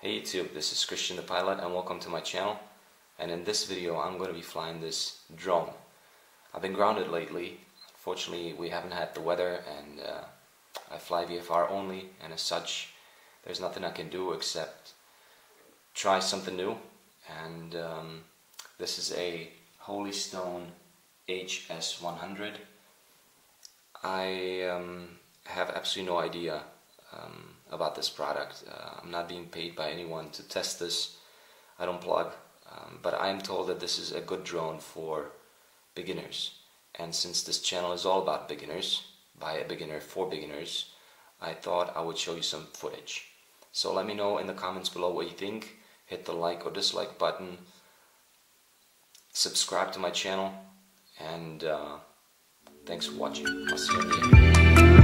Hey YouTube, this is Christian the Pilot and welcome to my channel and in this video I'm going to be flying this drone. I've been grounded lately, unfortunately we haven't had the weather and uh, I fly VFR only and as such there's nothing I can do except try something new and um, this is a Holy Stone HS100. I um, have absolutely no idea um, about this product. Uh, I'm not being paid by anyone to test this. I don't plug, um, but I am told that this is a good drone for beginners. And since this channel is all about beginners, by a beginner for beginners, I thought I would show you some footage. So let me know in the comments below what you think. Hit the like or dislike button. Subscribe to my channel. And uh, thanks for watching. I'll see you.